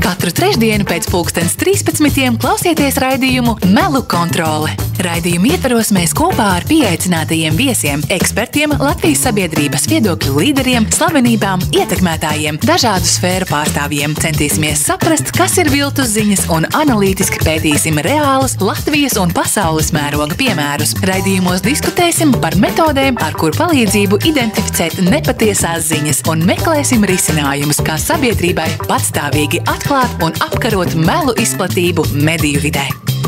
Katru trešdienu pēc pulkstens 13. klausieties raidījumu Melu kontrole. Raidījumu ietvaros mēs kopā ar pieaicinātajiem viesiem, ekspertiem, Latvijas sabiedrības viedokļu līderiem, slavenībām, ietekmētājiem, dažādu sfēru pārstāvjiem centīsimies saprast, kas ir viltus ziņas un analītiski pētīsim reālus Latvijas un pasaules mēroga piemērus. Raidījumos diskutēsim par metodēm, ar kuru palīdzību identificēt nepatiesās ziņas un meklēsim risinājumus, kā sabiedrībai patstāvīgi atklāt un apkarot melu izplatību mediju vidē.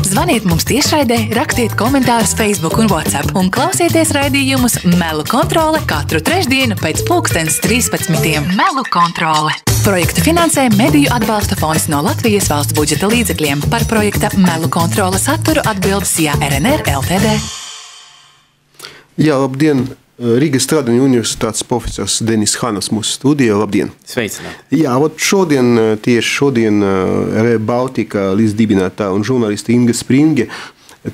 Zvaniet mums tiešraidē, rakstiet komentārus Facebook un WhatsApp un klausieties raidījumus Melu kontrole katru trešdienu pēc pulkstens 13. Melu kontrole. Projektu finansē Mediju atbalsta fonds no Latvijas valsts budžeta līdzekļiem. Par projekta Melu kontrole saturu atbildes JRNR LTD. Jā, labdien! Rīgas Stradiņu universitātes profesors Denis Hanas mūsu studijā. Labdien! Sveicināti! Jā, ot šodien, tieši šodien Baltika līdz dibinātā un žurnālisti Inga Springe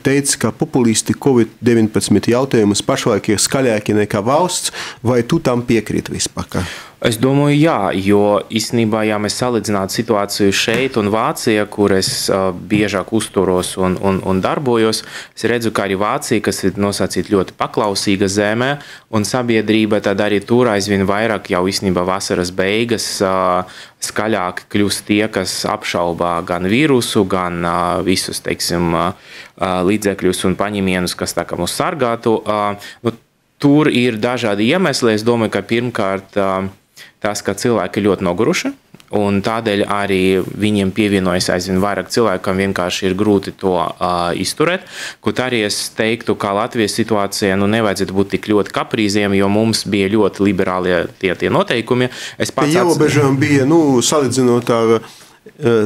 teica, ka populisti Covid-19 jautājumus pašlaik ir skaļāki nekā valsts, vai tu tam piekrīti vispār? Es domāju, jā, jo īstenībā, ja mēs salīdzinātu situāciju šeit un Vācijā, kur es uh, biežāk uzturos un, un, un darbojos, es redzu, ka arī Vācija, kas ir nosacīta ļoti paklausīga zemē, un sabiedrība tad arī tur aizvien vairāk jau īstenībā vasaras beigas uh, skaļāk kļūst tie, kas apšaubā gan vīrusu, gan uh, visus, teiksim, līdzekļus un paņēmienus, kas tā kā mūs sargātu. Nu, tur ir dažādi iemesli. Es domāju, ka pirmkārt tas, ka cilvēki ir ļoti noguruši. Un tādēļ arī viņiem pievienojas aizvien vairāk cilvēku, kam vienkārši ir grūti to uh, izturēt. Kaut arī es teiktu, ka Latvijas situācijā nu, nevajadzētu būt tik ļoti kaprīziem, jo mums bija ļoti liberāli tie, tie noteikumi. Es pats jau ierobežojumi bija nu, salīdzinot ar Eh,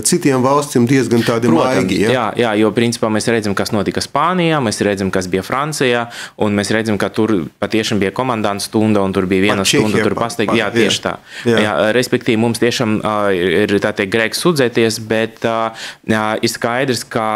citiem valstīm diezgan tādi Protams, maigi. Ja? Jā, jā, jo principā mēs redzam, kas notika Spānijā, mēs redzam, kas bija Francijā, un mēs redzam, ka tur patiešām bija komandanta stunda, un tur bija viena stunda, tur pasteikti, jā, tieši tā. Jā. Jā, respektīvi, mums tiešām uh, ir grēks sudzēties, bet uh, ir skaidrs, ka,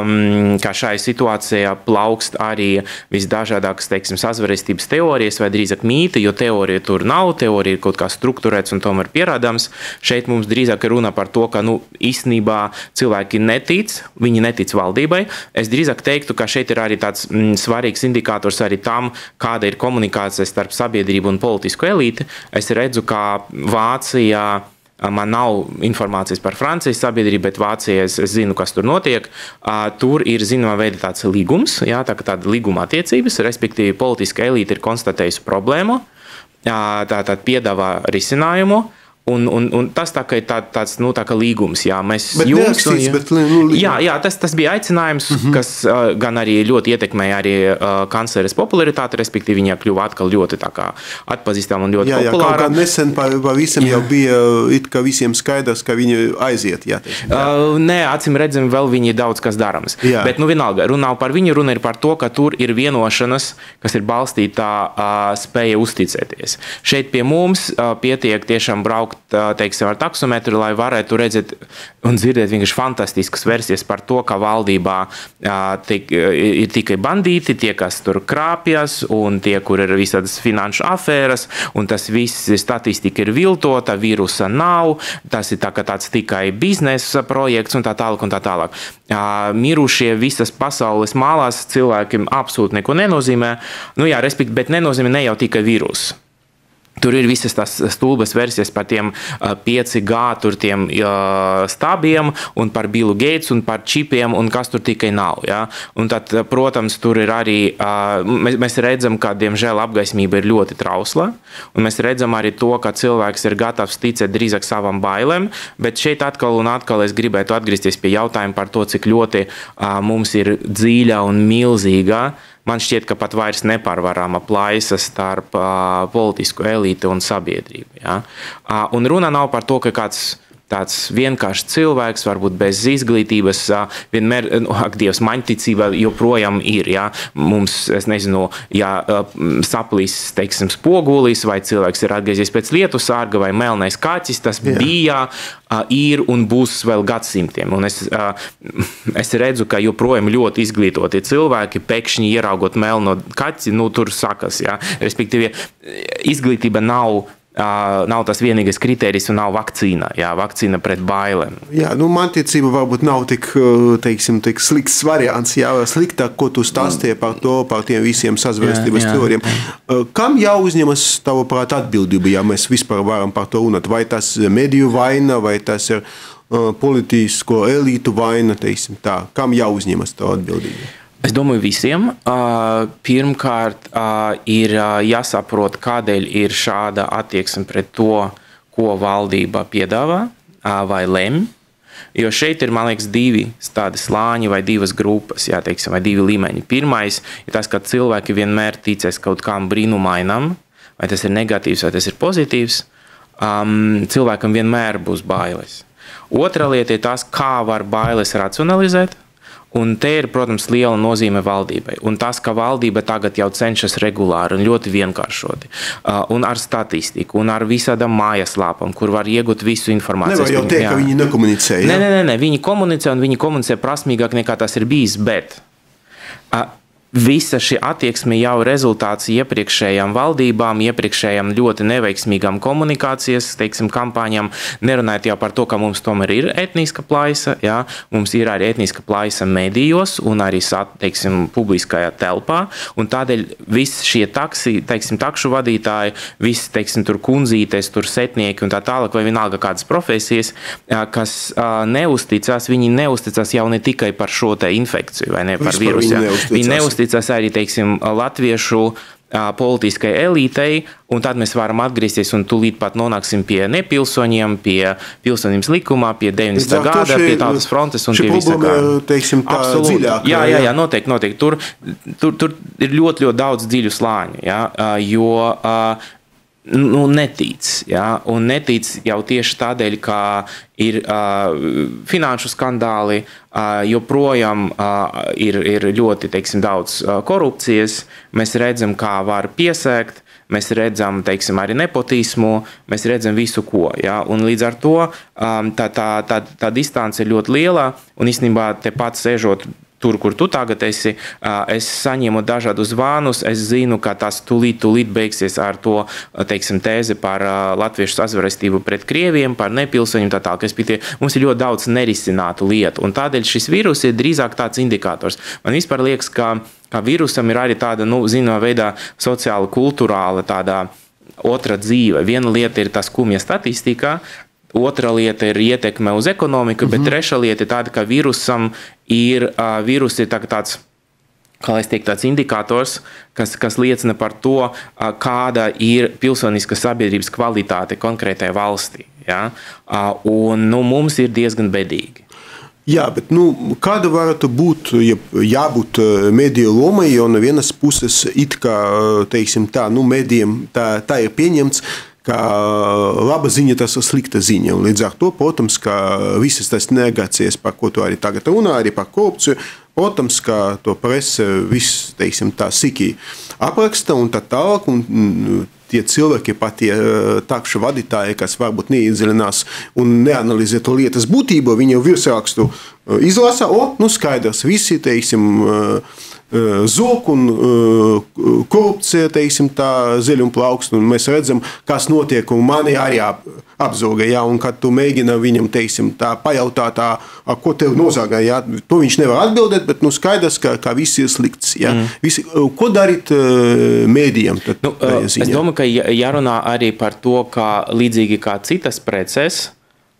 um, ka šai situācijā plaukst arī visdažādākas, teiksim, sazvarestības teorijas, vai drīzāk mīti, jo teorija tur nav, teorija ir kaut kā strukturēts un tomēr pierādāms. Šeit mums drīzāk ir runa par to, ka, nu, īstenībā cilvēki netic, viņi netic valdībai. Es drīzāk teiktu, ka šeit ir arī tāds mm, svarīgs indikators arī tam, kāda ir komunikācija starp sabiedrību un politisko elīti. Es redzu, ka Vācijā. Man nav informācijas par Francijas sabiedrību, bet Vācijā es, es zinu, kas tur notiek. Tur ir zināmā veidā tāds līgums, jā, tā tāda līguma attiecības, respektīvi, politiska elite ir konstatējusi problēmu, tā tad piedāvā risinājumu. Un, un, un tas tā ir tā, tāds nu, tā līgums, jā, mēs jums, un, jā, bet, nu, jā, jā, tas, tas bija aicinājums, uh mhm. -huh. kas uh, gan arī ļoti ietekmēja arī uh, kancleres popularitāti, respektīvi viņa kļuva atkal ļoti atpazīstama un ļoti jā, populāra. Jā, nesen pavisam jau bija it kā visiem skaidrs, ka viņi aiziet. Jā, tieši, jā. Uh, nē, acīm redzam, vēl viņi daudz kas darams. Jā. Bet, nu, vienalga, runā par viņu, runa ir par to, ka tur ir vienošanas, kas ir balstīta uh, spēja uzticēties. Šeit pie mums uh, pietiek tiešām braukt braukt teiksim, ar taksometru, lai varētu redzēt un dzirdēt vienkārši fantastiskas versijas par to, ka valdībā tik, ir tikai bandīti, tie, kas tur krāpjas, un tie, kur ir visādas finanšu afēras, un tas viss statistika ir viltota, vīrusa nav, tas ir tā, tāds tikai biznesa projekts un tā tālāk. Un tā tālāk. Mirušie visas pasaules malās cilvēkiem absolūti neko nenozīmē. Nu, jā, respektīvi, bet nenozīmē ne jau tikai vīrusu. Tur ir visas tās stulbas versijas par tiem 5G, tur tiem stabiem, un par Billu Gates, un par čipiem, un kas tur tikai nav. Ja? Un tad, protams, tur ir arī, mēs, mēs redzam, ka, diemžēl, apgaismība ir ļoti trausla, un mēs redzam arī to, ka cilvēks ir gatavs ticēt drīzāk savam bailēm, bet šeit atkal un atkal es gribētu atgriezties pie jautājuma par to, cik ļoti mums ir dziļa un milzīga man šķiet, ka pat vairs nepārvarama plaisa starp politisko elīti un sabiedrību. Ja? Un runa nav par to, ka kāds tāds vienkāršs cilvēks, varbūt bez izglītības, vienmēr, nu, ak, Dievs, maņticība joprojām ir. Ja? Mums, es nezinu, ja saplīs, teiksim, spogulis, vai cilvēks ir atgriezies pēc lietu sārga, vai melnais kaķis, tas Jā. bija, ir un būs vēl gadsimtiem. Un es, es redzu, ka joprojām ļoti izglītoti cilvēki pēkšņi ieraugot melno kaķi, nu, tur sakas. Ja? Respektīvi, izglītība nav nav tas vienīgais kriterijs un nav vakcīna. Jā, vakcīna pret bailēm. Jā, nu, manticība varbūt nav tik, teiksim, tik slikts variants. Jā, sliktāk, ko tu stāstīji par to, par tiem visiem sazvērstības teorijiem. Kam jāuzņemas tavuprāt atbildība, ja mēs vispār varam par to runāt? Vai tas ir mediju vaina, vai tas ir politisko elītu vaina, teiksim tā? Kam jāuzņemas to atbildību? Es domāju, visiem pirmkārt ir jāsaprot, kādēļ ir šāda attieksme pret to, ko valdība piedāvā vai lemj. Jo šeit ir, man liekas, divi tādi slāņi vai divas grupas, jā, teiksim, vai divi līmeņi. Pirmais ir tas, ka cilvēki vienmēr ticēs kaut kam brīnumainam, vai tas ir negatīvs vai tas ir pozitīvs. Um, cilvēkam vienmēr būs bailes. Otra lieta ir tas, kā var bailes racionalizēt. Un te ir, protams, liela nozīme valdībai. Un tas, ka valdība tagad jau cenšas regulāri un ļoti vienkāršoti, uh, un ar statistiku, un ar visādām mājaslapām, kur var iegūt visu informāciju. Nevar jau teikt, ka viņi nekomunicē. Ja? Nē, nē, nē, viņi komunicē, un viņi komunicē prasmīgāk nekā tas ir bijis. Bet uh, visa šī attieksme jau ir rezultāts iepriekšējām valdībām, iepriekšējām ļoti neveiksmīgām komunikācijas teiksim, kampaņām. Nerunājot jau par to, ka mums tomēr ir etniska plaisa, jā, mums ir arī etniska plaisa medijos un arī teiksim, publiskajā telpā. Tādēļ visi šie taksi, teiksim, takšu vadītāji, visi teiksim, tur kundzītes, tur setnieki un tā tālāk, vai vienalga kādas profesijas, kas neusticās, viņi neusticās jau ne tikai par šo infekciju vai ne par vīrusu. Viņi neusticās neusticas arī teiksim, latviešu politiskai elitei, un tad mēs varam atgriezties un tūlīt pat nonāksim pie nepilsoņiem, pie pilsonības likumā, pie 90. gada, pie tādas frontes un pie visa kā. Teiksim, tā dziļāk. Jā, jā, jā, noteikti, noteikti. Tur, tur, tur ir ļoti, ļoti daudz dziļu slāņu, jā, jo nu, netic. Ja? Un netic jau tieši tādēļ, ka ir uh, finanšu skandāli, uh, joprojām uh, ir, ir ļoti teiksim, daudz uh, korupcijas. Mēs redzam, kā var piesēkt. Mēs redzam, teiksim, arī nepotismu, mēs redzam visu, ko. Ja? Un līdz ar to um, tā, tā, tā, tā distance ir ļoti liela. Un īstenībā, tepat sēžot tur, kur tu tagad esi, es saņemu dažādus zvānus. Es zinu, ka tas tūlīt, tūlīt beigsies ar to teiksim, tēzi par latviešu sazvērestību pret krieviem, par nepilsoņiem. Tā tālāk, pie, mums ir ļoti daudz nerisinātu lietu. Tādēļ šis vīrus ir drīzāk tāds indikators. Man vispār liekas, ka, ka vīrusam ir arī tāda, nu, zināmā veidā, sociāla, kultūrāla tāda otra dzīve. Viena lieta ir tā skumja statistika, Otra lieta ir ietekme uz ekonomiku, mm -hmm. bet trešā lieta ir tāda, ka vīrusam ir, uh, vīrus ir tā, tāds kā es teiktu, tāds indikators, kas, kas liecina par to, kāda ir pilsoniskā sabiedrības kvalitāte konkrētajā valstī. Ja? Un nu, mums ir diezgan bedīgi. Jā, bet nu, kāda varētu būt, ja, jābūt mediju lomai, jo no vienas puses it kā, teiksim tā, nu, medijiem tā, tā ir pieņemts, ka laba ziņa tas ir slikta ziņa. Un līdz ar to, protams, ka visas tas negācijas, par ko tu arī tagad runā, arī par korupciju, protams, ka to prese viss, teiksim, tā sīkī apraksta un tā tālāk. Un, tie cilvēki, pat tie takšu vadītāji, kas varbūt neiedziļinās un neanalizē to lietas būtību, viņi jau virsrakstu izlasa, o, nu skaidrs, visi, teiksim, zoku un korupcija, teiksim, tā plaukstu. Un mēs redzam, kas notiek, un mani arī apzauga. Ja, un kad tu mēģini viņam, teiksim, tā pajautāt, tā, ko tev nozāga, ja, to viņš nevar atbildēt, bet nu, skaidrs, ka, ka viss ir slikts. Ja. Mm. Visi, ko darīt mēdījiem? Tad, nu, es domāju, ka jārunā arī par to, ka līdzīgi kā citas preces,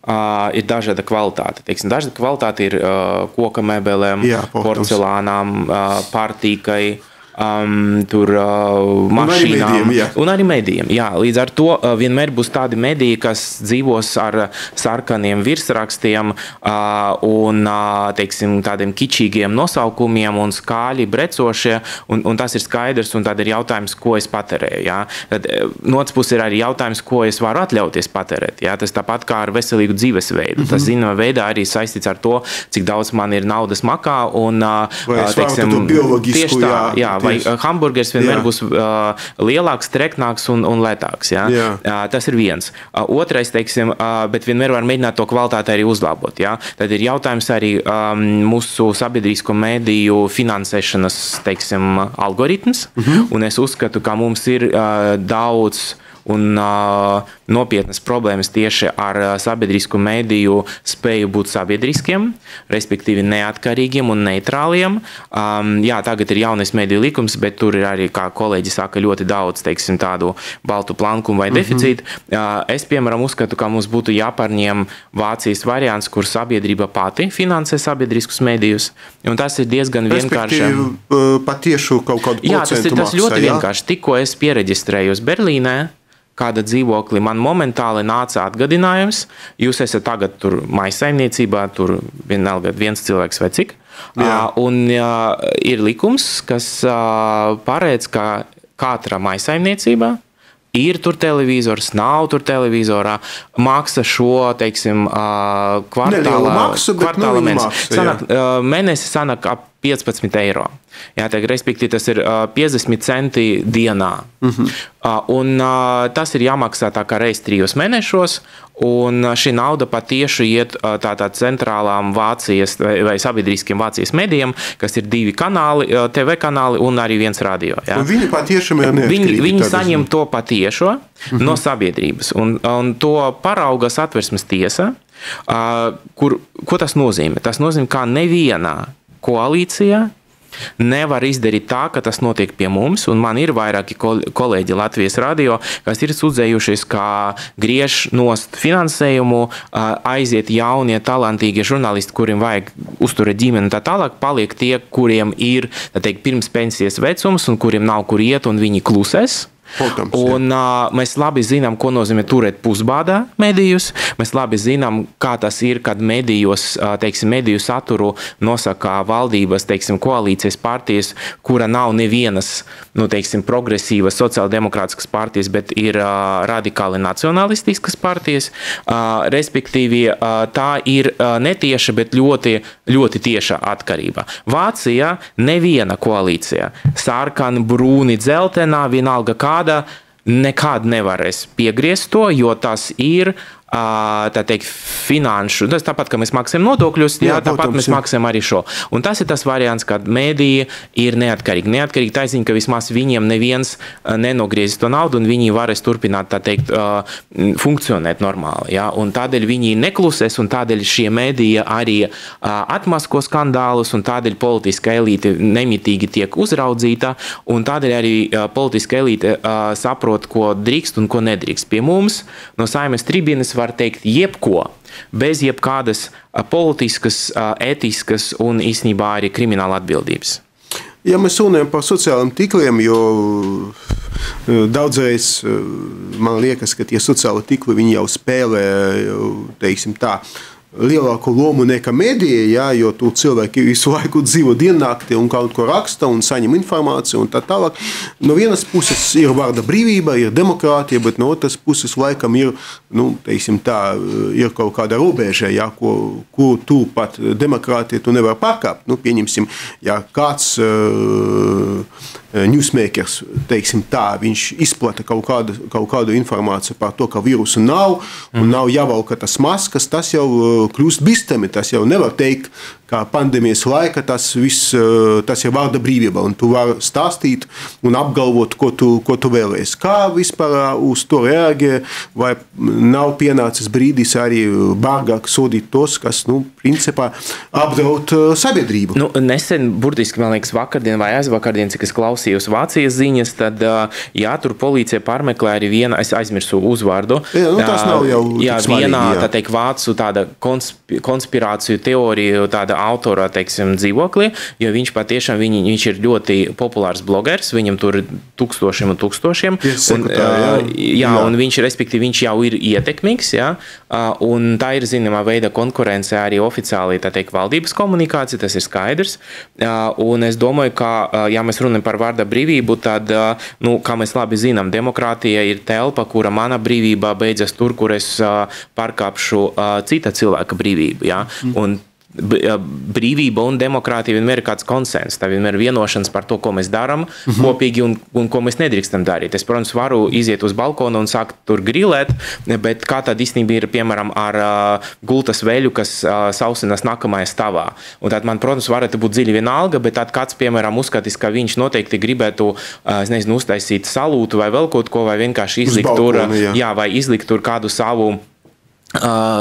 Uh, ir dažāda kvalitāte. Teiksim, dažāda kvalitāte ir uh, koka mēbelēm, Jā, porcelānām, uh, pārtīkai. Uh, um, tur uh, mašīnām. Un arī medijiem, un arī medijiem. Jā. Līdz ar to uh, vienmēr būs tādi mediji, kas dzīvos ar sarkaniem virsrakstiem uh, un uh, teiksim, tādiem kičīgiem nosaukumiem un skaļi brecošie. Un, un tas ir skaidrs, un tad ir jautājums, ko es patērēju. Jā. Tad uh, no otras puses ir arī jautājums, ko es varu atļauties patērēt. Jā. Tas tāpat kā ar veselīgu dzīvesveidu. Mm -hmm. Tas mhm. zināmā veidā arī saistīts ar to, cik daudz man ir naudas makā. Un, uh, Vai teiksim, tieši tā, jā, jā, vai uh, hamburgers vienmēr jā. būs uh, lielāks, treknāks un, un lētāks. Ja? Jā. Uh, tas ir viens. Uh, otrais, teiksim, uh, bet vienmēr var mēģināt to kvalitāti arī uzlabot. Ja? Tad ir jautājums arī um, mūsu sabiedrisko mediju finansēšanas teiksim, algoritms. Mhm. -huh. Un es uzskatu, ka mums ir uh, daudz un nopietnas problēmas tieši ar sabiedrisku mediju spēju būt sabiedriskiem, respektīvi neatkarīgiem un neitrāliem. Um, jā, tagad ir jaunais mediju likums, bet tur ir arī, kā kolēģi saka, ļoti daudz teiksim, tādu baltu plankumu vai mhm. deficītu. Mm -hmm. es, piemēram, uzskatu, ka mums būtu jāpārņem Vācijas variants, kur sabiedrība pati finansē sabiedriskus medijus. Un tas ir diezgan vienkārši. Patiešu kaut kādu Jā, tas ir tas maksā, ļoti jā? vienkārši. Tikko es pieregistrējos Berlīnē, kāda dzīvokļa, man momentāli nāca atgādinājums, jūs esat tagad tur maisaimniecībā, tur vienalga viens cilvēks vai cik. Jā. Uh, un uh, ir likums, kas uh, paredz, ka katra maisaimniecībā ir tur televizors, nav tur televizorā, maksa šo, teiksim, kvartāla, maksu, kvartāla nu, mēnesi. Sanāk, mēnesi sanāk ap 15 eiro. Jā, tā, respektīvi, tas ir 50 centi dienā. Uh mhm. -huh. un, tas ir jāmaksā tā kā reizes trijos mēnešos, un šī nauda patieši iet tātad centrālām Vācijas vai, vai sabiedriskiem Vācijas medijiem, kas ir divi kanāli, TV kanāli un arī viens radio. Viņi patiešām ir neatkarīgi. Viņi, viņi saņem to patiešo uh -huh. no sabiedrības, un, un to parauga satversmes tiesa. Uh, kur, ko tas nozīmē? Tas nozīmē, ka nevienā koalīcijā nevar izdarīt tā, ka tas notiek pie mums. Man ir vairāki kolēģi Latvijas radio, kas ir sūdzējušies, ka griež nost finansējumu, aiziet jaunie, talantīgie žurnālisti, kuriem vajag uzturēt ģimeni un tā tālāk. Paliek tie, kuriem ir teikt, pirms pensijas vecums un kuriem nav kur iet un viņi klusēs. Protams, un, uh, mēs labi zinām, ko nozīmē turēt pusbādā medijus. Mēs labi zinām, kā tas ir, kad medijos, uh, teiksim, mediju saturu nosaka valdības, teiksim, koalīcijas partijas, kura nav nevienas, nu, teiksim, progresīvas sociāldemokrātiskas partijas, bet ir uh, radikāli nacionalistiskas partijas. Uh, respektīvi, uh, tā ir uh, netieša, bet ļoti, ļoti tieša atkarība. Vācijā neviena koalīcija, sarkana, brūni, dzeltenā, vienalga kāda kāda nekad nevarēs piegriezt to, jo tas ir tā teikt, finanšu. Tas tāpat, kā mēs maksājam nodokļus, jā, jā, tāpat protams, mēs maksājam arī šo. Un tas ir tas variants, kad mēdīji ir neatkarīgi. Neatkarīgi ziņa, ka vismaz viņiem neviens nenogriezīs to naudu, un viņi varēs turpināt, tā teikt, funkcionēt normāli. Jā. Un tādēļ viņi neklusēs, un tādēļ šie mēdīji arī atmasko skandālus, un tādēļ politiska elite nemitīgi tiek uzraudzīta, un tādēļ arī politiska elite saprot, ko drīkst un ko nedrīkst. Pie mums no saimes tribīnes var teikt jebko, bez jebkādas politiskas, ētiskas un īstenībā arī krimināla atbildības. Ja mēs runājam par sociālajiem tīkliem, jo daudzreiz man liekas, ka tie sociāli tīkli jau spēlē, teiksim tā, lielāku lomu nekā medija, ja, jo tu cilvēki visu laiku dzīvo diennakti un kaut ko raksta un saņem informāciju un tā tālāk. No vienas puses ir vārda brīvība, ir demokrātija, bet no otras puses laikam ir, nu, teiksim tā, ir kaut kāda robeža, ja, ko, ko tu pat demokrātija tu nevar pārkāpt. Nu, pieņemsim, ja kāds uh, newsmakers, teiksim tā, viņš izplata kaut kādu, kaut kādu informāciju par to, ka vīrusu nav un mm. nav jāvalka tas maskas, tas jau kļūst bīstami. Tas jau nevar teikt, kā pandēmijas laika tas viss, eh, tas ir vārda brīvība, un tu vari stāstīt un apgalvot, ko tu, ko tu vēlēsies. Kā vispār eh, uz to reaģē, vai nav pienācis brīdis arī bārgāk sodīt tos, kas, nu, principā apdraud eh, sabiedrību? Nu, nesen, burtiski, man liekas, vakardien vai aizvakardien, cik es klausījos Vācijas ziņas, tad, jā, tur policija pārmeklē arī viena, es aizmirsu uzvārdu. Jā, nu, tas nav jau jā, vienā, jā. tā teikt, vācu tāda konspirāciju teoriju, tāda autora teiksim, dzīvoklī, jo viņš patiešām viņi, viņš ir ļoti populārs blogeris, viņam tur tūkstošiem un tūkstošiem. Un, jā, jā, jā, un viņš, respektīvi, viņš jau ir ietekmīgs, jā, un tā ir zināmā veida konkurence arī oficiāli, tā teikt, valdības komunikācija, tas ir skaidrs. Un es domāju, ka, ja mēs runājam par vārda brīvību, tad, nu, kā mēs labi zinām, demokrātija ir telpa, kura mana brīvība beidzas tur, kur es pārkāpšu cita cilvēka brīvību. Ja? Mm. Un brīvība un demokrātija vienmēr ir kāds konsens. Tā vienmēr ir vienošanās par to, ko mēs darām mm -hmm. kopīgi un, un ko mēs nedrīkstam darīt. Es, protams, varu iziet uz balkonu un sākt tur grilēt, bet kā tāda īstenība ir piemēram ar uh, gultas veļu, kas uh, sausinās nākamajā stāvā. Un tad man, protams, varētu būt dziļi vienalga, bet tad kāds, piemēram, uzskatīs, ka viņš noteikti gribētu uh, nezinu, uztaisīt salūtu vai vēl kaut ko, vai vienkārši izlikt balkonu, tur, jā. Jā, vai izlikt tur kādu savu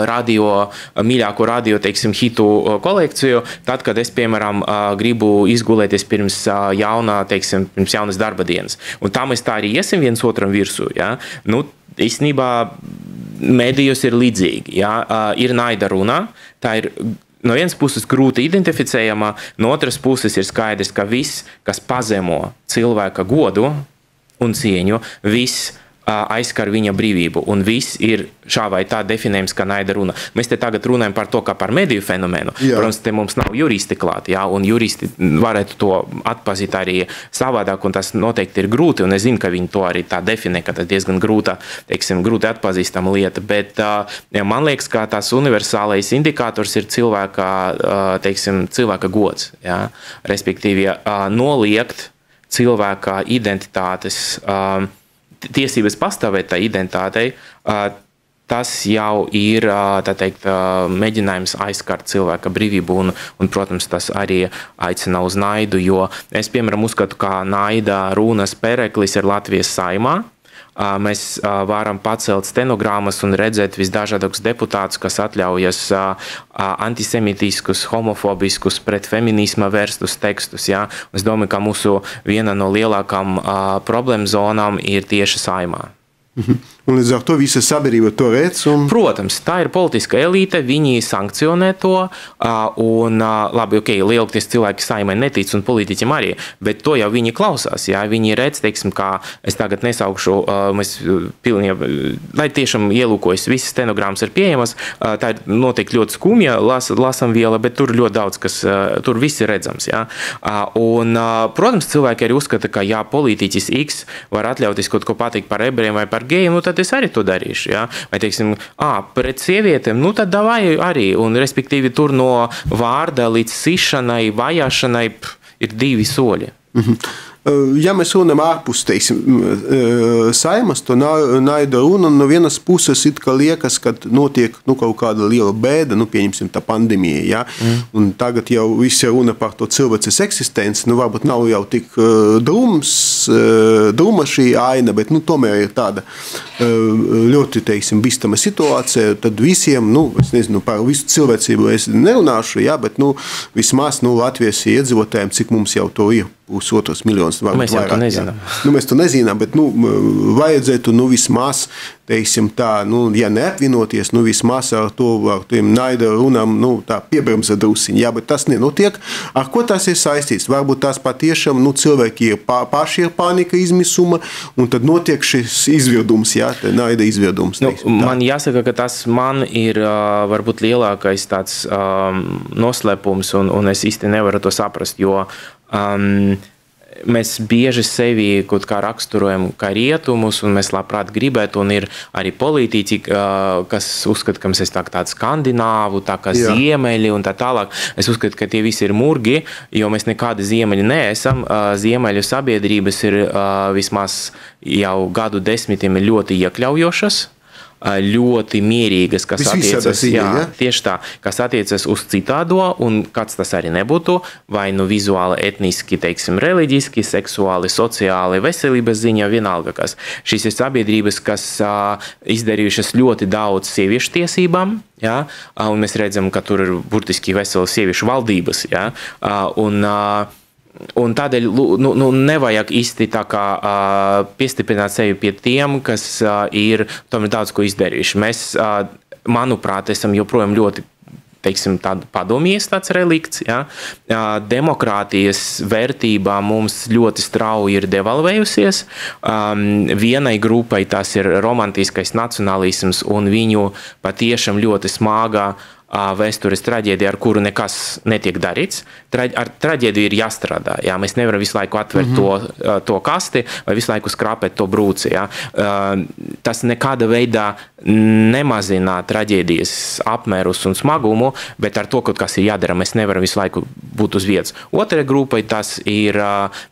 radio, mīļāko radio teiksim, hitu kolekciju. Tad, kad es, piemēram, gribu izgulēties pirms jaunā, teiksim, pirms jaunas darba dienas. Un tā mēs tā arī iesim viens otram virsū. Ja? Nu, īstenībā medijos ir līdzīgi. Ja? Ir naida runa, tā ir no vienas puses grūti identificējama, no otras puses ir skaidrs, ka viss, kas pazemo cilvēka godu un cieņu, viss aizskar viņa brīvību. Un viss ir šā vai tā definējams, kā naida runa. Mēs te tagad runājam par to, kā par mediju fenomenu. Jā. Protams, te mums nav juristi klāt, jā, un juristi varētu to atpazīt arī savādāk, un tas noteikti ir grūti, un es zinu, ka viņi to arī tā definē, ka tas diezgan grūta, teiksim, grūti atpazīstama lieta, bet jā, man liekas, ka tas universālais indikators ir cilvēka, teiksim, cilvēka gods, jā, respektīvi noliegt cilvēka identitātes uh, tiesības pastāvēt tai identitātei, tas jau ir teikt, mēģinājums aizskart cilvēka brīvību, un, un, protams, tas arī aicina uz naidu. Jo es, piemēram, uzskatu, ka naida runas pereklis ir Latvijas saimā. Mēs varam pacelt stenogrammas un redzēt visdažādākus deputātus, kas atļaujas antisemitiskus, homofobiskus, pret feminisma vērstus tekstus. Ja? Es domāju, ka mūsu viena no lielākām problēmu zonām ir tieši saimā. Mhm. Un līdz ar to visa sabiedrība to redz. Un... Protams, tā ir politiska elite, viņi sankcionē to. Un, labi, ok, lielākoties cilvēki saimē netic un politiķiem arī, bet to jau viņi klausās. Jā, viņi redz, teiksim, kā es tagad nesaukšu, mēs pilnībā, lai tiešām ielūkojas, visas stenogrammas ir pieejamas. Tā ir noteikti ļoti skumja las, lasam viela, bet tur ļoti daudz, kas tur viss ir redzams. Jā. Un, protams, cilvēki arī uzskata, ka jā, politiķis X var atļauties kaut ko pateikt par ebrejiem vai par gejiem. Nu, tad es arī to darīšu. Ja? Vai, teiksim, à, pret sievietēm, nu tad davai arī. Un, respektīvi, tur no vārda līdz sišanai, vajāšanai pf, ir divi soļi. Mm -hmm. Ja mēs runājam ārpus teiksim, saimas, to naida runa no vienas puses it kā liekas, ka notiek nu, kaut kāda liela bēda, nu, pieņemsim tā pandēmija. Ja? Mm. Un tagad jau viss ir runa par to cilvēces eksistenci. Nu, varbūt nav jau tik drūms, drūma šī aina, bet nu, tomēr ir tāda ļoti teiksim, bīstama situācija. Tad visiem, nu, es nezinu, par visu cilvēcību es nerunāšu, ja? bet nu, vismaz nu, Latvijas iedzīvotājiem, cik mums jau to ir pusotros miljonus. Mēs jau vairāk, to nezinām. Nu, mēs to nezinām, bet nu, vajadzētu nu, vismaz, teiksim, tā, nu, ja neapvienoties, nu, vismaz ar to ar naida runām nu, piebremzēt drusciņi. Jā, bet tas nenotiek. Ar ko tas ir saistīts? Varbūt tas patiešām nu, cilvēki ir pa, paši ir panika izmisuma, un tad notiek šis izvirdums, jā, naida izvirdums. Nu, teiksim, tā. man jāsaka, ka tas man ir varbūt lielākais tāds um, noslēpums, un, un es īsti nevaru to saprast, jo Um, mēs bieži sevi kaut kā raksturojam kā rietumus, un mēs labprāt gribētu, un ir arī politiķi, kas uzskata, ka mēs esam tādi skandināvi, tā kā Jā. ziemeļi un tā tālāk. Es uzskatu, ka tie visi ir murgi, jo mēs nekādi ziemeļi neesam. Ziemeļu sabiedrības ir vismaz jau gadu desmitiem ļoti iekļaujošas ļoti mierīgas, kas attiecas, jā, ja? tieši tā, kas attiecas uz citādo, un kāds tas arī nebūtu, vai nu vizuāli, etniski, teiksim, reliģiski, seksuāli, sociāli, veselības ziņā, vienalga kas. Šīs ir sabiedrības, kas izdarījušas ļoti daudz sieviešu tiesībām, Ja? Un mēs redzam, ka tur ir burtiski veselas sieviešu valdības. Ja? Un, Un tādēļ nu, nu, nevajag īsti kā, uh, piestiprināt sevi pie tiem, kas uh, ir tomēr daudz ko izdarījuši. Mēs, uh, manuprāt, esam joprojām ļoti teiksim, padomjas tāds relikts. Ja? Demokrātijas vērtība mums ļoti strauji ir devalvējusies. Um, vienai grupai tas ir romantiskais nacionālisms un viņu patiešām ļoti smagā vēstures traģēdija, ar kuru nekas netiek darīts. Tra, ar traģēdiju ir jāstrādā. Jā. Mēs nevaram visu laiku atvērt mm -hmm. to, to kasti vai visu laiku skrāpēt to brūci. Jā. Tas nekāda veidā nemazina traģēdijas apmērus un smagumu, bet ar to kaut kas ir jādara. Mēs nevaram visu laiku būt uz vietas. Otra grupa tas ir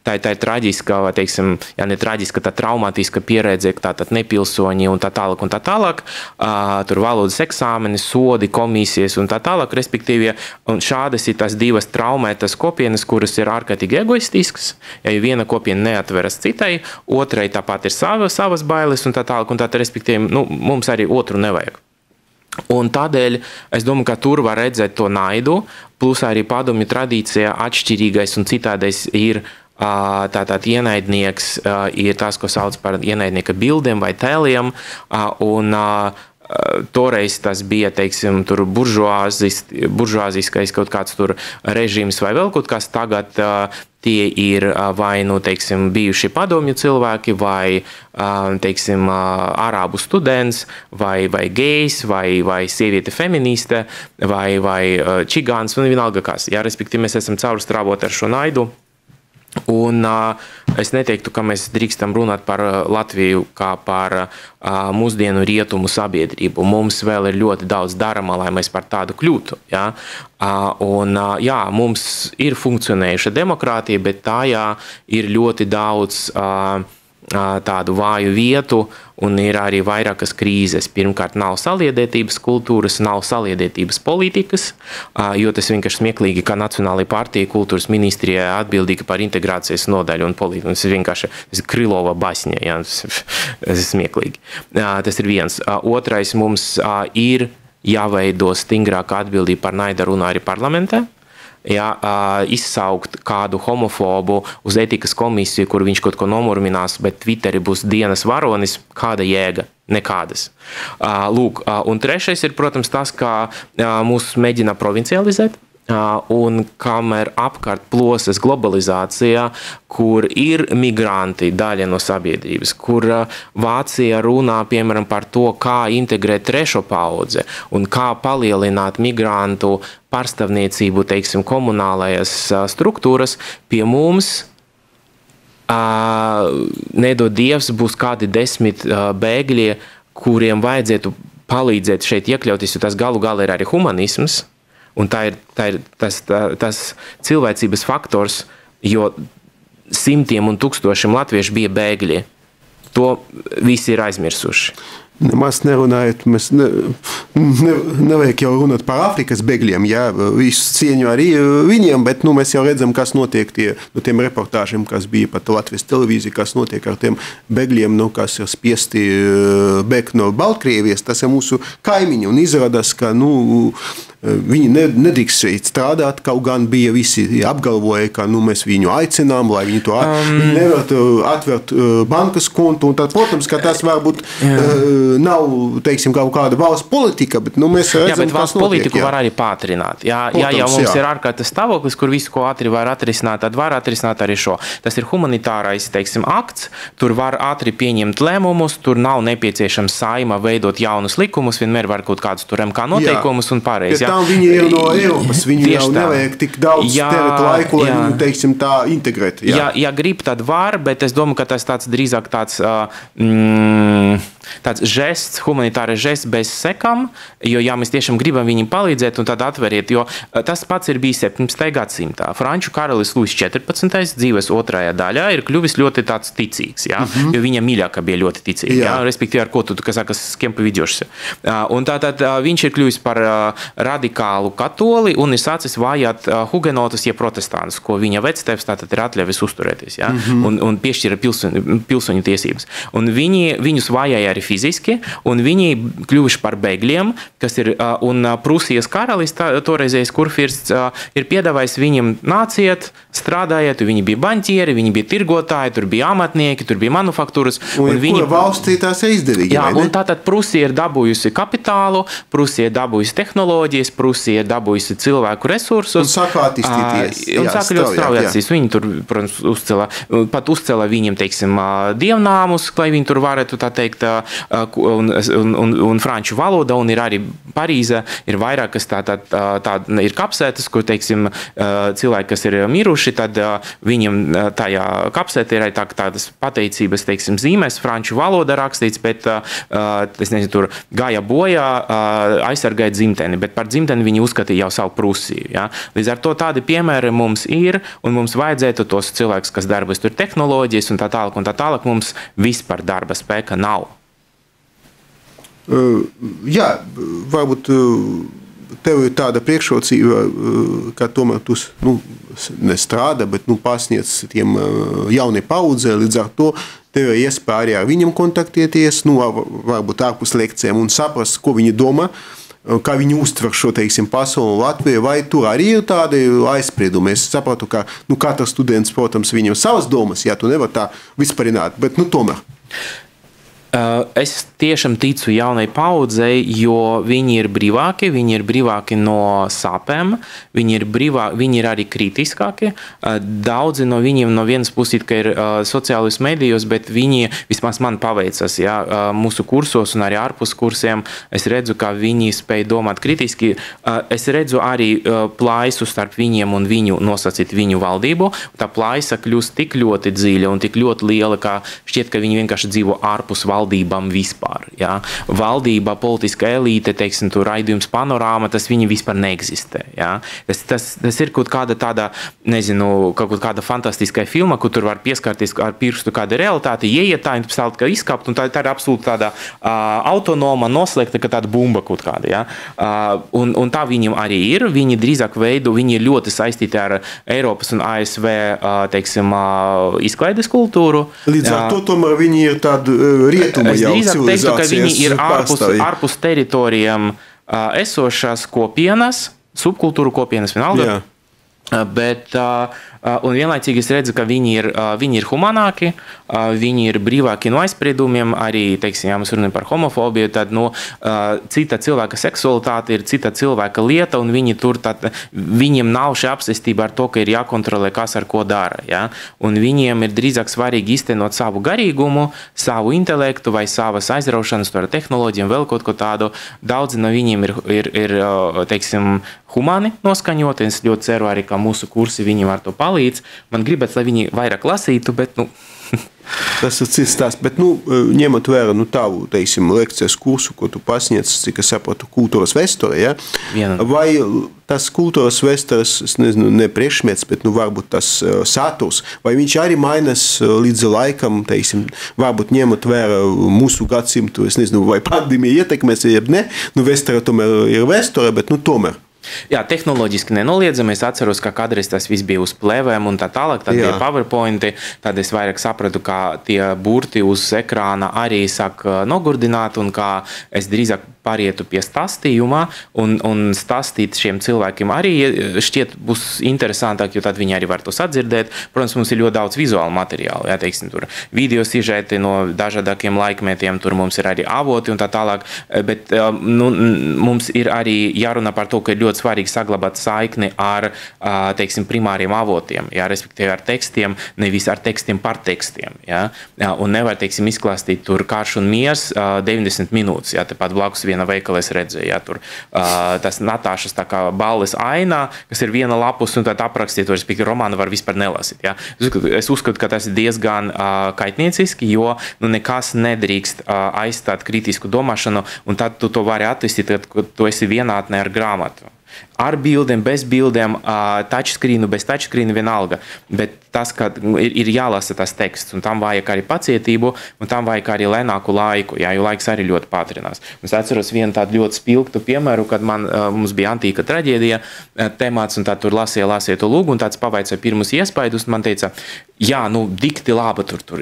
tā, tā ir traģiska, vai teiksim, ja ne traģiska, tā traumatiska pieredze, tātad nepilsoņi un tā tālāk. Un tā tālāk. Tur valodas eksāmeni, sodi, komisijas un tā tālāk. Respektīvi, šādas ir tās divas traumētas kopienas, kuras ir ārkārtīgi egoistiskas. Ja viena kopiena neatveras citai, otrai tāpat ir sava, savas bailes un tā tālāk. Un tā, respektīvi, nu, mums arī otru nevajag. Un tādēļ es domāju, ka tur var redzēt to naidu, plus arī padomju tradīcijā atšķirīgais un citādais ir Tātad ienaidnieks ir tas, ko sauc par ienaidnieka bildēm vai tēliem. Un, Toreiz tas bija teiksim, buržuāziskais kaut kāds režīms vai vēl kaut kas. Tagad tie ir vai nu teiksim, bijuši padomju cilvēki, vai teiksim, arābu students, vai, vai gejs, vai, vai sieviete feministe, vai, vai čigāns, un vienalga kas. Jā, respektīvi, mēs esam caurstrāvoti ar šo naidu. Un, es neteiktu, ka mēs drīkstam runāt par Latviju kā par mūsdienu rietumu sabiedrību. Mums vēl ir ļoti daudz darāmā, lai mēs par tādu kļūtu. Ja? Un, jā, mums ir funkcionējuša demokrātija, bet tajā ir ļoti daudz. Uh, tādu vāju vietu, un ir arī vairākas krīzes. Pirmkārt, nav saliedētības kultūras, nav saliedētības politikas, jo tas vienkārši smieklīgi, ka Nacionālajā partija kultūras ministrijā atbildīga par integrācijas nodaļu un politiku. Tas ir vienkārši tas Krilova basņa, ja, tas, ir smieklīgi. Tas ir viens. Otrais mums ir jāveido stingrāka atbildība par naida runu arī parlamentā ja, izsaukt kādu homofobu uz etikas komisiju, kur viņš kaut ko nomurminās, bet Twitterī būs dienas varonis, kāda jēga? Nekādas. Lūk, un trešais ir, protams, tas, ka mūs mēģina provincializēt. Un kamēr apkārt plosas globalizācijā, kur ir migranti, daļa no sabiedrības, kur Vācija runā piemēram par to, kā integrēt trešo paudzi un kā palielināt migrantu pārstāvniecību, teiksim, komunālajās struktūras, pie mums nedod Dievs, būs kādi desmit bēgļi, kuriem vajadzētu palīdzēt šeit iekļauties, jo tas galu galā ir arī humanisms. Un tā ir, tā ir tas, tā, tas cilvēcības faktors, jo simtiem un tūkstošiem latviešu bija bēgļi. To visi ir aizmirsuši. Nemaz nerunājot, mēs ne, ne, nevajag jau runāt par Āfrikas bēgļiem. Jā, visu cieņu arī viņiem, bet nu, mēs jau redzam, kas notiek tie, no tiem reportāžiem, kas bija pat Latvijas televīzija, kas notiek ar tiem bēgļiem, nu, kas ir spiesti eh, bēgt no Baltkrievijas. Tas ir mūsu kaimiņi un izrādās, ka nu, Viņi nedrīkst šeit strādāt, kaut gan bija visi apgalvoja, ka nu, mēs viņu aicinām, lai viņi to um, nevar atvērt bankas kontu. Tad, protams, ka tas varbūt jā. Nav teiksim, kaut kāda valsts politika, bet nu, mēs redzam, jā, bet valsts notiek, politiku jā. var arī pātrināt. Jā, protams, jā, ja mums jā. ir ārkārtas stāvoklis, kur visu ko ātri var atrisināt, tad var atrisināt arī šo. Tas ir humanitārais teiksim, akts, tur var ātri pieņemt lēmumus, tur nav nepieciešams saima veidot jaunus likumus, vienmēr var kaut kādus tur MK noteikumus jā. un pārējais tām viņi ir no Eiropas. Viņi jau nevajag tik daudz jā, laiku, lai jā. viņu teiksim, tā integrētu. Jā. Ja, ja grib, tad var, bet es domāju, ka tas tāds drīzāk tāds. Mm, tāds žests, humanitārais žests bez sekām, jo, ja mēs tiešām gribam viņiem palīdzēt, tad atveriet, jo tas pats ir bijis 17. gadsimtā. Franču karalis Lūsis 14. dzīves otrajā daļā ir kļuvis ļoti tāds ticīgs, jā, mm -hmm. jo viņa mīļākā bija ļoti ticīga, jā. Jā, respektīvi ar ko tu, kas saka, с кем поведешься. Un tātad viņš ir kļuvis par radikālu katoli un ir sācis vājāt hugenotus, ja protestantus, ko viņa vectēvs tātad ir atļāvis uzturēties, jā, mm -hmm. un, un piešķira pilsoņu, pilsoņu tiesības. Un viņi, viņus vajāja arī fiziski, un viņi kļuvuši par bēgļiem, kas ir, un Prūsijas karalis, toreizējais kurfirsts, ir piedāvājis viņiem nāciet, strādājiet, viņi bija baņķieri, viņi bija tirgotāji, tur bija amatnieki, tur bija manufaktūras. Un, un viņi valstī tās ir izdevīgi. Jā, un tātad Prūsija ir dabūjusi kapitālu, Prūsija ir dabūjusi tehnoloģijas, Prūsija ir dabūjusi cilvēku resursus. Un sāka attīstīties. Un sāka ļoti strauji attīstīties. Viņi tur, protams, uzcēla, pat uzcēla viņiem, teiksim, dievnāmus, lai viņi tur varētu, tā teikt, un, un, un, un franču valoda, un ir arī Parīzē, ir vairākas tādas tā, tā, tā, kapsētas, kur, teiksim, cilvēki, kas ir miruši, tad viņiem tajā kapsētē ir arī tā, tādas pateicības, teiksim, zīmēs, franču valoda rakstīts, bet, nezinu, tur gāja bojā, aizsargāja dzimteni, bet par dzimteni viņi uzskatīja jau savu Prūsiju. Ja? Līdz ar to tādi piemēri mums ir, un mums vajadzētu tos cilvēkus, kas darbojas tur tehnoloģijas un tā tālāk, un tā tālāk mums vispār darba spēka nav. Jā, varbūt tev ir tāda priekšrocība, ka tomēr tu nu, nestrādā, bet nu, pasniedz tiem jauniem paudzē. Līdz ar to tev ir iespēja ar viņiem kontaktēties, nu, varbūt ārpus lekcijām un saprast, ko viņi domā. Kā viņi uztver šo teiksim, pasauli Latvijā, vai tur arī ir tādi aizspriedumi? Es saprotu, ka nu, katrs students, protams, viņam savas domas, ja tu nevari tā vispārināt, bet nu, tomēr. Uh, es tiešām ticu jaunai paudzei, jo viņi ir brīvāki, viņi ir brīvāki no sāpēm, viņi ir, brīvā, viņi ir arī kritiskāki. Uh, daudzi no viņiem no vienas puses ir uh, sociālajos medijos, bet viņi vismaz man paveicas. Ja, mūsu kursos un arī ārpus kursiem es redzu, ka viņi spēj domāt kritiski. Es redzu arī plaisu starp viņiem un viņu nosacīt viņu valdību. Tā plaisa kļūst tik ļoti dziļa un tik ļoti liela, ka šķiet, ka viņi vienkārši dzīvo ārpus valdības valdībām vispār. Ja? Valdība, politiska elite, teiksim, tur raidījums panorāma, tas viņi vispār neeksistē. Ja? Tas, tas, tas ir kaut kāda tāda, nezinu, kaut kāda fantastiska filma, kur tur var pieskarties ar pirkstu kāda realitāte, ieiet tā, un pēc tam izkapt, un tā, tā ir absolūti tāda uh, autonoma, noslēgta, ka tāda bumba kaut kāda. Ja? Uh, un, un tā viņiem arī ir. Viņi drīzāk veido, viņi ir ļoti saistīti ar Eiropas un ASV uh, teiksim, uh, izklaides kultūru. Līdz ar to tomēr viņi ir tādi uh, rietumu es drīzāk teiktu, ka viņi ir ārpus, ārpus teritorijām esošās kopienas, subkultūru kopienas vienalga. Jā. Bet Uh, un vienlaicīgi es redzu, ka viņi ir, uh, viņi ir humanāki, uh, viņi ir brīvāki no aizspriedumiem. Arī, teiksim, ja mēs runājam par homofobiju, tad no, cita cilvēka seksualitāte ir cita cilvēka lieta, un viņi tur, tad, viņiem nav šī apsestība ar to, ka ir jākontrolē, kas ar ko dara. Ja? Un viņiem ir drīzāk svarīgi iztenot savu garīgumu, savu intelektu vai savas aizraušanas ar tehnoloģijām, vēl kaut ko tādu. Daudzi no viņiem ir, ir, ir teiksim, humani noskaņoti. Es ļoti ceru arī, ka mūsu kursi viņiem ar to palīdz palīdz. Man gribētu, lai viņi vairāk lasītu, bet. Nu, Tas ir cits stāsts, bet, nu, ņemot vērā nu, tavu teiksim, lekcijas kursu, ko tu pasniedz, cik es saprotu, kultūras vēsturē. Ja? Viena. Vai tas kultūras vēstures, nezinu, ne priekšmets, bet nu, varbūt tas uh, saturs, vai viņš arī mainās līdz laikam, teiksim, varbūt ņemot vērā mūsu gadsimtu, es nezinu, vai pandēmija ietekmēs, ja ne, nu, vēsture tomēr ir vēsture, bet nu, tomēr. Jā, tehnoloģiski nenoliedzami. Es atceros, ka kādreiz tas viss bija uz plēvēm un tā tālāk. Tad Jā. bija PowerPoint. Tad es vairāk sapratu, ka tie burti uz ekrāna arī sāk uh, nogurdināt un kā es drīzāk pārietu pie stāstījuma un, un stāstīt šiem cilvēkiem arī šķiet būs interesantāk, jo tad viņi arī var to sadzirdēt. Protams, mums ir ļoti daudz vizuālu materiālu, jā, teiksim, tur video sižeti no dažādākiem laikmetiem, tur mums ir arī avoti un tā tālāk, bet um, nu, mums ir arī jārunā par to, ka ir ļoti svarīgi saglabāt saikni ar, teiksim, primāriem avotiem, jā, respektīvi ar tekstiem, nevis ar tekstiem par tekstiem, jā, un nevar, teiksim, izklāstīt tur karš un miers 90 minūtes, jā, tepat blakus viena veikala es redzēju, ja tur uh, tas Natāšas balles ainā, kas ir viena lapus, un tad aprakstīt, to respektīvi romānu var vispār nelasīt. Ja. Es uzskatu, ka tas ir diezgan uh, kaitnieciski, jo nu, nekas nedrīkst uh, aizstāt kritisku domāšanu, un tad tu to vari attīstīt, kad tu esi vienātnē ar grāmatu ar bildēm, bez bildēm, touchscreenu, bez touchscreenu vienalga. Bet tas, ka ir, ir jālasa tas teksts, un tam vajag arī pacietību, un tam vajag arī lēnāku laiku, jā, jo laiks arī ļoti pātrinās. Es atceros vienu tādu ļoti spilgtu piemēru, kad man, mums bija antīka traģēdija temats, un tad tur lasīja, lasīja to lūgu, un tāds pavaicāja pirmus iespaidus, un man teica, jā, nu, dikti laba tur, tur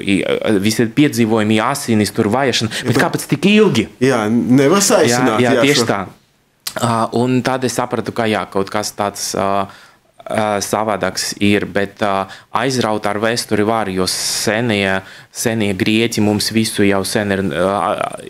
visi piedzīvojumi, asinis, tur vajāšana, bet, kāpēc tik ilgi? Jā, nevar saīsināt. Jā, jā, tieši tā. Un tad es sapratu, ka jā, kaut kas tāds. Savādāks ir, bet aizraut ar vēsturi var, jo senie, senie grieķi mums visu jau sen ir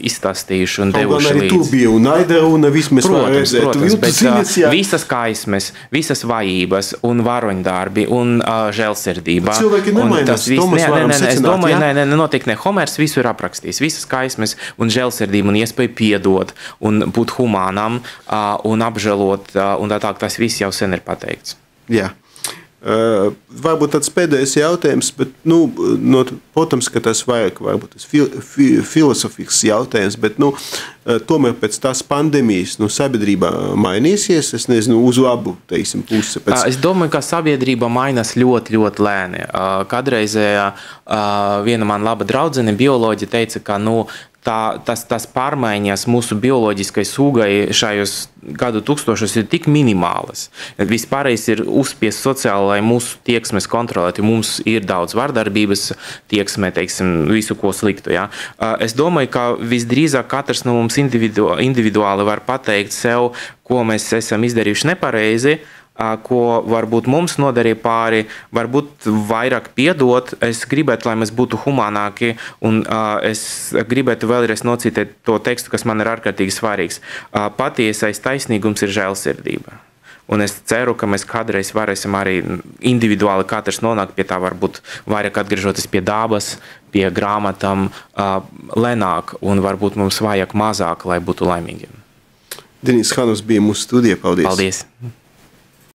izstāstījuši un devuši līdzi. tu bija un naida un vismaz Protams, protams, bet jā. visas kaismes, visas vājības un varoņdarbi un žēlsirdība. Cilvēki nemainās, tas viss- to mēs nē, nē, varam nē, es secināt, domāju, nē, nē, noteikti ne. Homērs visu ir aprakstījis. Visas kaismes un žēlsirdība un iespēja piedot un būt humānam un apžēlot un tā tālāk. Tas viss jau sen ir pateikts. Jā. Uh, varbūt tāds pēdējais jautājums, bet, nu, no, protams, ka tas vajag, varbūt tas fil, fi, filozofisks jautājums, bet, nu, uh, tomēr pēc tās pandēmijas, nu, sabiedrība mainīsies, es nezinu, uz labu, teiksim, pusi. Pēc... Es domāju, ka sabiedrība mainās ļoti, ļoti lēni. Ā, Kādreizējā ā, viena man laba draudzene, bioloģija, teica, ka nu, tā, tas, tas pārmaiņas mūsu bioloģiskai sugai šajos gadu tūkstošos ir tik minimālas. Vispārējais ir uzspiest sociāli, lai mūsu tieksmes kontrolētu. Mums ir daudz vardarbības, tieksmē, teiksim, visu, ko sliktu. Ja? Es domāju, ka visdrīzāk katrs no mums individu, individuāli var pateikt sev, ko mēs esam izdarījuši nepareizi ā, ko varbūt mums nodarīja pāri, varbūt vairāk piedot. Es gribētu, lai mēs būtu humānāki, un es gribētu vēlreiz nocitēt to tekstu, kas man ir ārkārtīgi svarīgs. Patiesais taisnīgums ir žēlsirdība. Un es ceru, ka mēs kādreiz varēsim arī individuāli katrs nonākt pie tā, varbūt vairāk atgriežoties pie dabas, pie grāmatām, lēnāk, un varbūt mums vajag mazāk, lai būtu laimīgiem. Denis Hanus bija mūsu studijā. Paldies! Paldies!